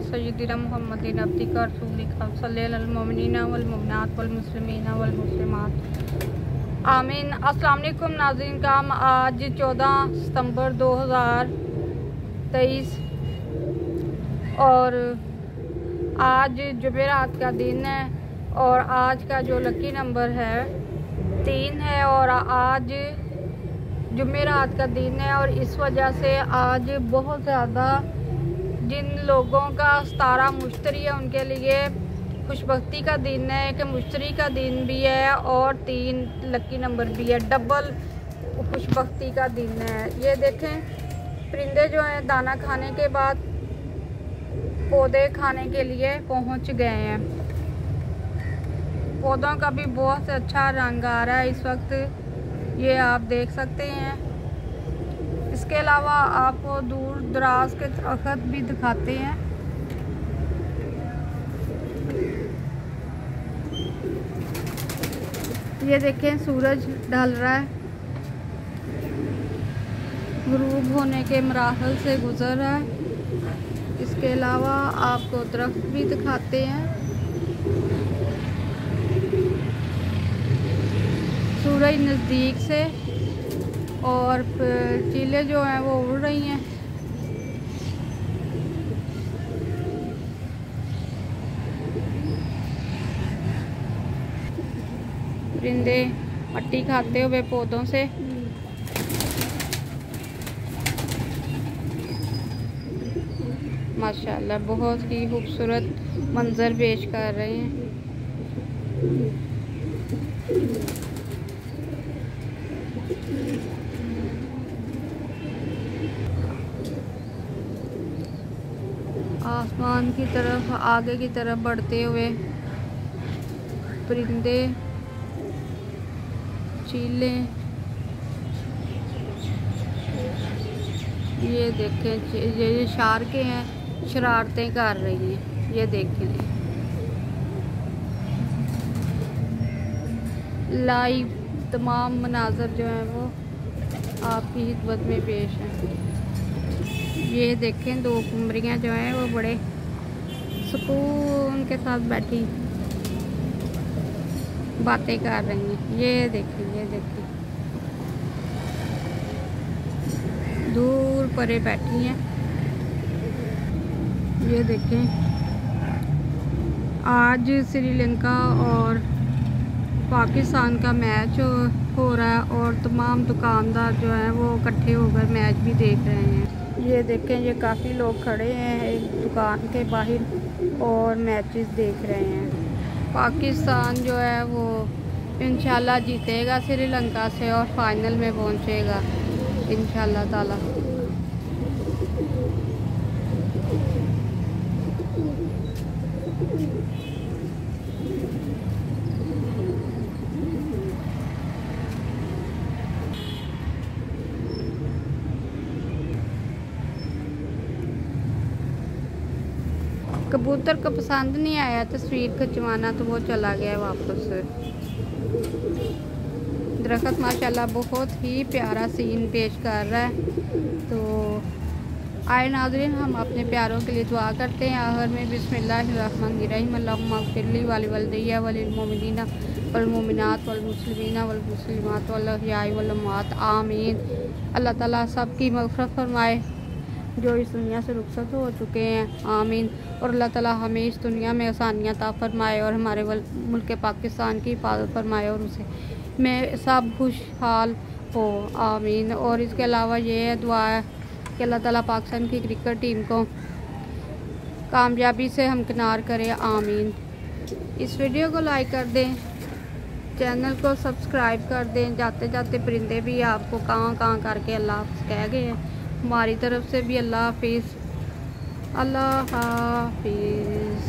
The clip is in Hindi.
सय्यिदिना मुहम्मदिन अब्दिका रसूलिका सल्ली अलल मुमिनीना वल मुमिनात वल मुस्लिमीना वल मुस्लिमात आमीन काम आज 14 सितंबर 2023 और आज जुमेरात का दिन है और आज का जो लकी नंबर है, तीन है और आज जुमेरात का दिन है और इस वजह से आज बहुत ज़्यादा जिन लोगों का सतारा मुश्तरी है, उनके लिए खुशबख्ती का दिन है कि मुश्तरी का दिन भी है और तीन लकी नंबर भी है, डबल खुशबख्ती का दिन है। ये देखें, परिंदे जो हैं, दाना खाने के बाद पौधे खाने के लिए पहुँच गए हैं। पौधों का भी बहुत अच्छा रंग आ रहा है इस वक्त। ये आप देख सकते हैं। इसके अलावा आपको दूर दराज के दरख्त भी दिखाते हैं। ये देखें, सूरज ढल रहा है। ग्रूब होने के मराहल से गुज़र रहा है। इसके अलावा आपको दरख्त भी दिखाते हैं। सूरज नज़दीक से और चीलें जो हैं वो उड़ रही हैं। परिंदे मट्टी खाते हुए पौधों से। माशाल्लाह, बहुत ही खूबसूरत मंज़र पेश कर रहे हैं। आसमान की तरफ़, आगे की तरफ़ बढ़ते हुए परिंदे, चीले। ये देखें, ये शार्कें हैं, शरारतें कर रही हैं, ये देखें। लाइव तमाम मनाजर जो हैं वो आपकी हिदमत में पेश हैं। ये देखें, दो कुमरियाँ जो हैं, वो बड़े सुकून के साथ बैठी बातें कर रही हैं। ये देखें ये देखें। दूर परे बैठी हैं। ये देखें, आज श्रीलंका और पाकिस्तान का मैच हो रहा है और तमाम दुकानदार जो हैं, वो इकट्ठे होकर मैच भी देख रहे हैं। ये देखें, ये काफ़ी लोग खड़े हैं एक दुकान के बाहर और मैचेस देख रहे हैं। पाकिस्तान जो है वो इन जीतेगा श्रीलंका से और फाइनल में पहुंचेगा इन ताला। कबूतर को पसंद नहीं आया तस्वीर खिंचवाना तो वो चला गया वापस। दरख्त माशाल्लाह बहुत ही प्यारा सीन पेश कर रहा है। तो आए नाजरीन, हम अपने प्यारों के लिए दुआ करते हैं। आखिर में अल्लाहुम्मा वाली वलदैया वलमिना वलमिनात वलमुसलिमीना वलमुसलिमात वलमात आमीन। अल्लाह ताला सबकी मगफरत फरमाए। जो इस दुनिया से रुखसत हो चुके हैं। आमीन। और अल्लाह ताला हमें इस दुनिया में आसानियाँ ता फरमाए और हमारे मुल्क पाकिस्तान की हिफाजत फरमाए और उसे में सब खुशहाल हो। आमीन। और इसके अलावा ये है दुआ है कि अल्लाह ताला पाकिस्तान की क्रिकेट टीम को कामयाबी से हमकिनार करे। आमीन। इस वीडियो को लाइक कर दें, चैनल को सब्सक्राइब कर दें। जाते जाते परिंदे भी आपको कहाँ कहाँ करके अल्लाह कह गए हैं। हमारी तरफ़ से भी अल्लाह हाफिज़। अल्लाह हाफिज़।